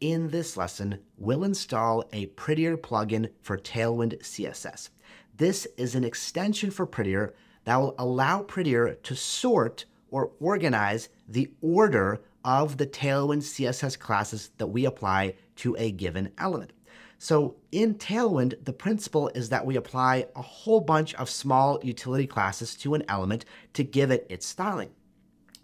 in this lesson, we'll install a Prettier plugin for Tailwind CSS. This is an extension for Prettier that will allow Prettier to sort or organize the order of the Tailwind CSS classes that we apply to a given element. So in Tailwind, the principle is that we apply a whole bunch of small utility classes to an element to give it its styling.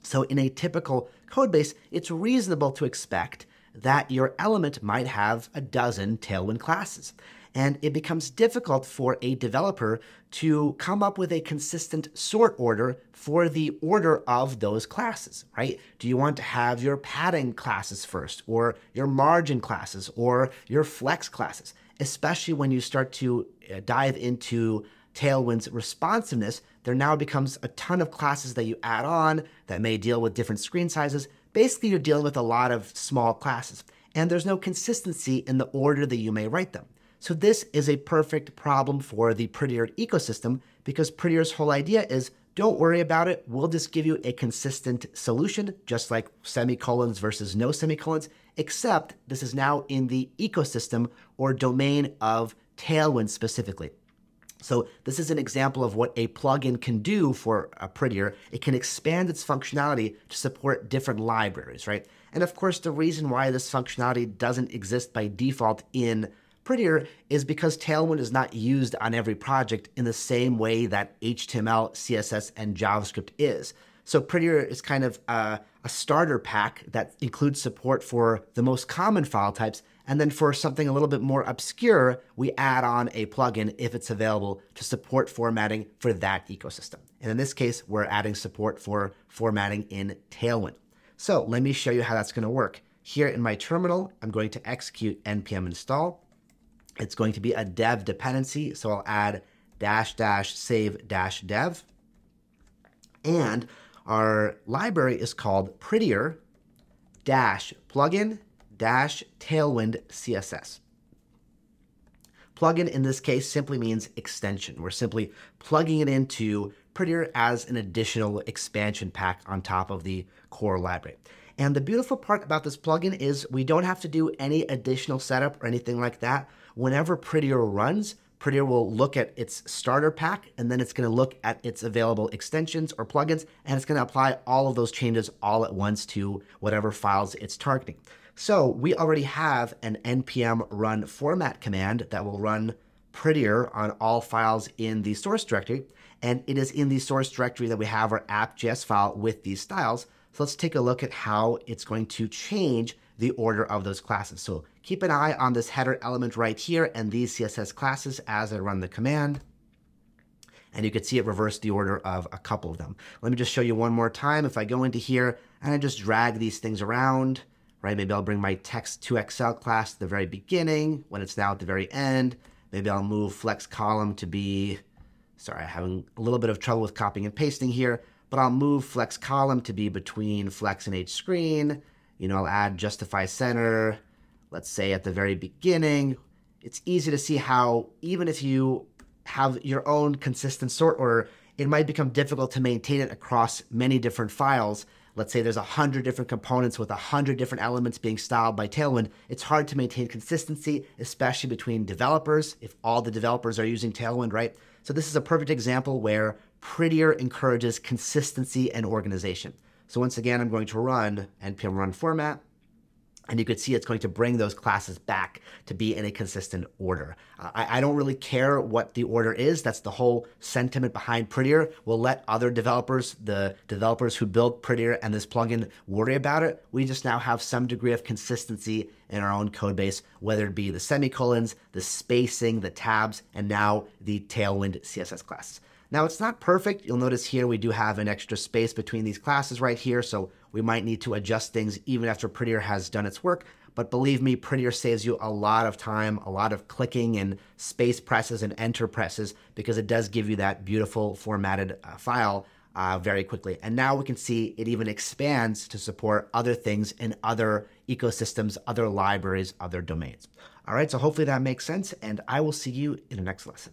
So in a typical code base, it's reasonable to expect that your element might have a dozen Tailwind classes and it becomes difficult for a developer to come up with a consistent sort order for the order of those classes, right? Do you want to have your padding classes first, or your margin classes, or your flex classes? Especially when you start to uh, dive into Tailwind's responsiveness, there now becomes a ton of classes that you add on that may deal with different screen sizes. Basically, you're dealing with a lot of small classes, and there's no consistency in the order that you may write them. So this is a perfect problem for the Prettier ecosystem because Prettier's whole idea is don't worry about it. We'll just give you a consistent solution, just like semicolons versus no semicolons, except this is now in the ecosystem or domain of Tailwind specifically. So this is an example of what a plugin can do for a Prettier. It can expand its functionality to support different libraries, right? And of course, the reason why this functionality doesn't exist by default in prettier is because Tailwind is not used on every project in the same way that HTML, CSS, and JavaScript is. So Prettier is kind of a, a, starter pack that includes support for the most common file types. And then for something a little bit more obscure, we add on a plugin if it's available to support formatting for that ecosystem. And in this case, we're adding support for formatting in Tailwind. So let me show you how that's going to work. Here in my terminal, I'm going to execute npm install. It's going to be a dev dependency. So I'll add dash dash save dash dev. And our library is called prettier dash plugin dash tailwind CSS. Plugin in this case simply means extension. We're simply plugging it into Prettier as an additional expansion pack on top of the core library. And the beautiful part about this plugin is we don't have to do any additional setup or anything like that whenever Prettier runs, Prettier will look at its starter pack and then it's going to look at its available extensions or plugins and it's going to apply all of those changes all at once to whatever files it's targeting. So we already have an npm run format command that will run Prettier on all files in the source directory. And it is in the source directory that we have our app.js file with these styles. So let's take a look at how it's going to change the order of those classes. So keep an eye on this header element right here and these CSS classes as I run the command. And you can see it reversed the order of a couple of them. Let me just show you one more time. If I go into here and I just drag these things around, right? Maybe I'll bring my text to Excel class to the very beginning when it's now at the very end. Maybe I'll move flex column to be, sorry, I'm having a little bit of trouble with copying and pasting here, but I'll move flex column to be between flex and H screen. You know, I'll add justify center, let's say at the very beginning. It's easy to see how even if you have your own consistent sort order, it might become difficult to maintain it across many different files. Let's say there's a hundred different components with a hundred different elements being styled by Tailwind. It's hard to maintain consistency, especially between developers, if all the developers are using Tailwind, right? So this is a perfect example where Prettier encourages consistency and organization. So once again, I'm going to run npm run format. And you can see it's going to bring those classes back to be in a consistent order. I, I, don't really care what the order is. That's the whole sentiment behind Prettier. We'll let other developers, the developers who built Prettier and this plugin, worry about it. We just now have some degree of consistency in our own code base, whether it be the semicolons, the spacing, the tabs, and now the Tailwind CSS classes. Now it's not perfect. You'll notice here we do have an extra space between these classes right here, so we might need to adjust things even after Prettier has done its work. But believe me, Prettier saves you a lot of time, a lot of clicking and space presses and enter presses because it does give you that beautiful formatted uh, file uh, very quickly. And now we can see it even expands to support other things in other ecosystems, other libraries, other domains. All right, so hopefully that makes sense, and I will see you in the next lesson.